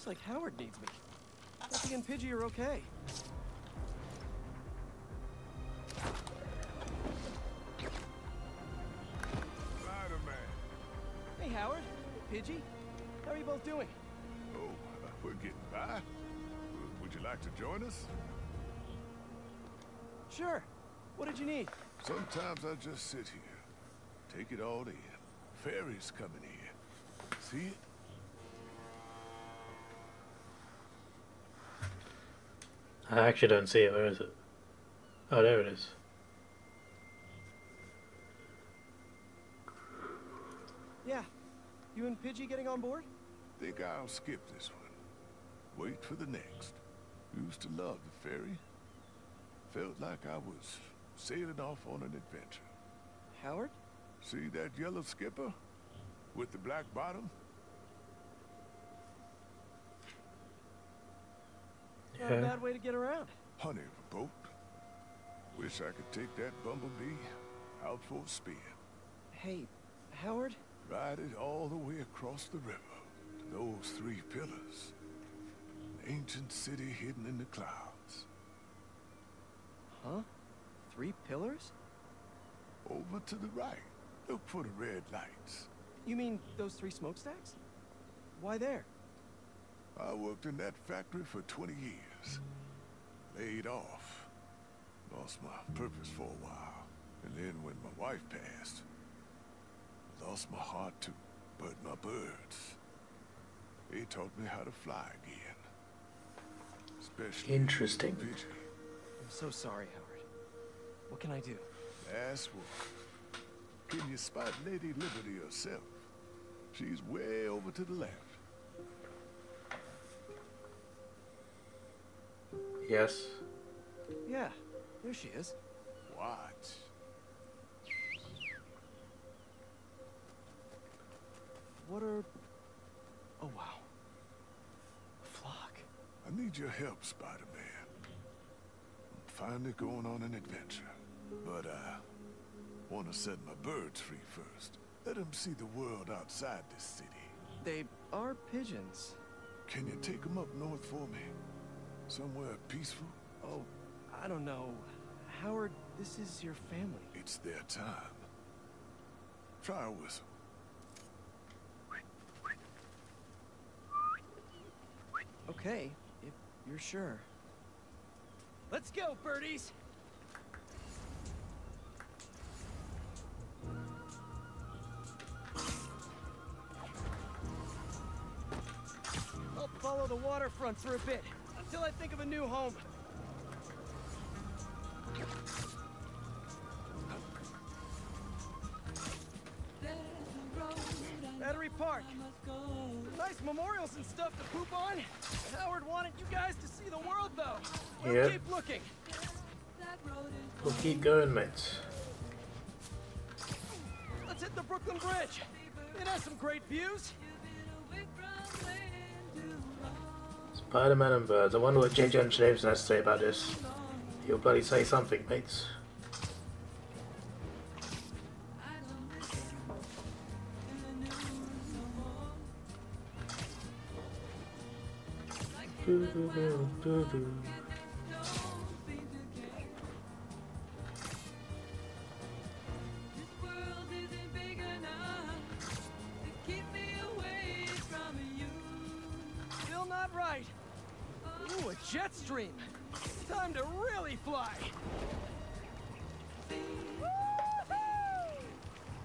Looks like Howard needs me. Duffy and Pidgey are okay. Hey, Howard. Pidgey. How are you both doing? Oh, we're getting by. Would you like to join us? Sure. What did you need? Sometimes I just sit here, take it all in. Fairies coming here. See it? I actually don't see it. Where is it? Oh, there it is. Yeah. You and Pidgey getting on board? Think I'll skip this one. Wait for the next. Used to love the ferry. Felt like I was sailing off on an adventure. Howard? See that yellow skipper? With the black bottom? Not a bad way to get around. Honey of a boat. Wish I could take that bumblebee out for a spin. Hey, Howard? Ride it all the way across the river to those three pillars. An ancient city hidden in the clouds. Huh? Three pillars? Over to the right. Look for the red lights. You mean those three smokestacks? Why there? I worked in that factory for 20 years. Laid off. Lost my purpose for a while. And then when my wife passed, lost my heart too. But my birds, they taught me how to fly again. Especially Interesting. Pidgey. I'm so sorry, Howard. What can I do? Last one. Can you spot Lady Liberty herself? She's way over to the left. Yes. Yeah, there she is. What? What are... Oh, wow. A flock. I need your help, Spider-Man. I'm finally going on an adventure. But I want to set my birds free first. Let them see the world outside this city. They are pigeons. Can you take them up north for me? Somewhere peaceful? Oh, I don't know. Howard, this is your family. It's their time. Try a whistle. Okay, if you're sure. Let's go, birdies! I'll follow the waterfront for a bit, until I think of a new home. Battery Park. Nice memorials and stuff to poop on. Howard wanted you guys to see the world, though. We'll Yeah. keep looking. We'll keep going, mates. Let's hit the Brooklyn Bridge. It has some great views. Spider-Man and birds. I wonder what J. Jonah Jameson has to say about this. He'll bloody say something, mates. Doo-doo-doo-doo-doo. Still a jet stream. Time to really fly.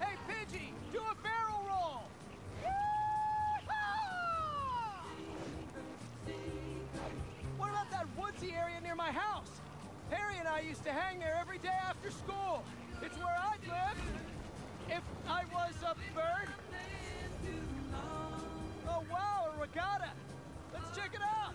Hey, Pidgey, do a barrel roll. What about that woodsy area near my house? Harry and I used to hang there every day after school. It's where I'd live. If I was a bird. Oh, wow, a regatta. Let's check it out.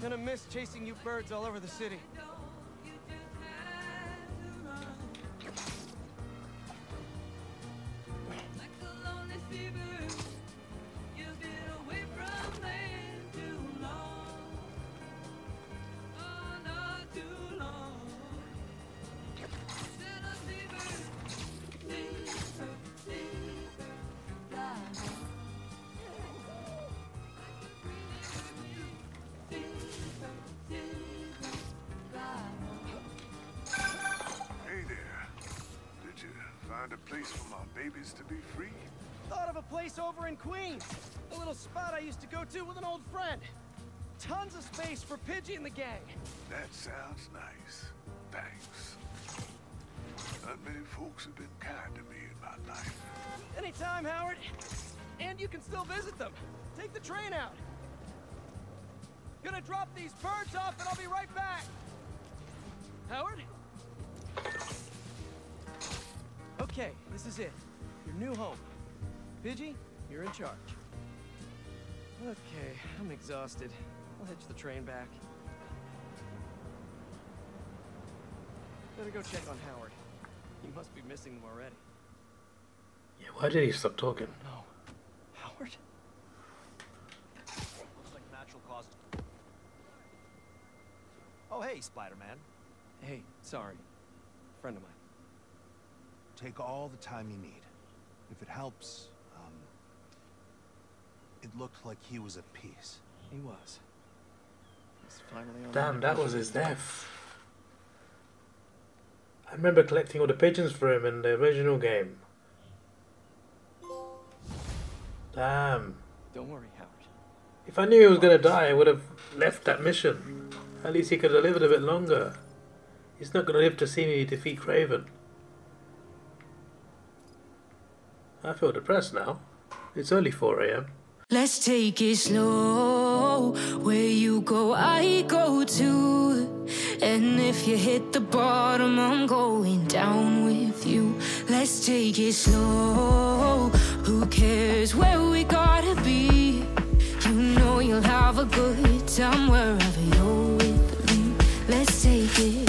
Gonna miss chasing you birds all over the city. Place for my babies to be free? Thought of a place over in Queens. A little spot I used to go to with an old friend. Tons of space for Pidgey and the gang. That sounds nice. Thanks. Not many folks have been kind to me in my life. Anytime, Howard. And you can still visit them. Take the train out. Gonna drop these birds off and I'll be right back. Howard? Okay, this is it. Your new home. Pidgey, you're in charge. Okay, I'm exhausted. I'll hitch the train back. Better go check on Howard. He must be missing them already. Yeah, why did he stop talking? No. Howard? Looks like natural cause. Oh, hey, Spider-Man. Hey, sorry. Friend of mine. Take all the time you need. If it helps, um... It looked like he was at peace. He was. He's finally on Damn, that was his death. I remember collecting all the pigeons for him in the original game. Damn. Don't worry, Howard. If I knew he was gonna die, I would have left that mission. At least he could have lived a bit longer. He's not gonna live to see me defeat Kraven. I feel depressed now. It's only 4 a.m. Let's take it slow. Where you go, I go too. And if you hit the bottom, I'm going down with you. Let's take it slow. Who cares where we gotta be? You know you'll have a good time wherever you're with me. Let's take it